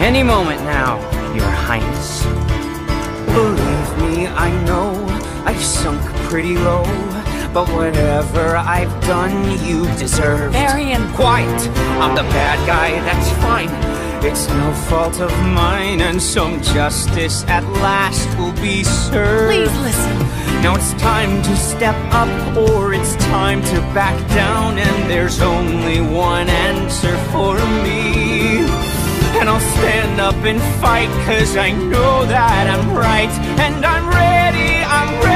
Any moment now, Your Highness. Believe me, I know I've sunk pretty low. But whatever I've done, you deserve. Varian! Quiet! I'm the bad guy, that's fine. It's no fault of mine, and some justice at last will be served. Please listen. Now it's time to step up, or it's time to back down, and there's only one answer for me. And I'll stand up and fight, cause I know that I'm right, and I'm ready, I'm ready.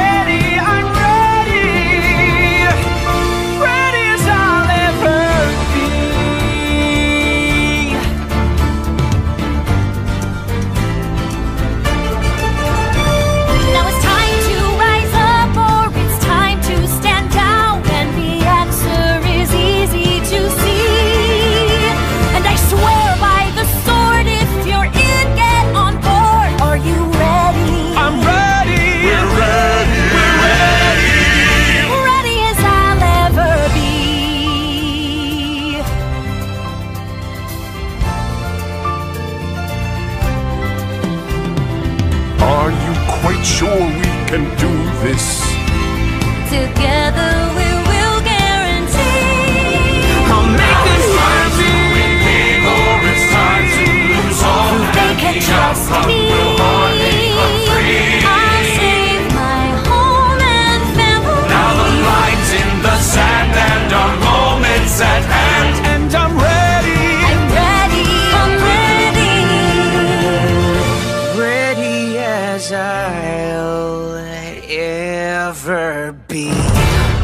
quite sure we can do this together. as I'll ever be.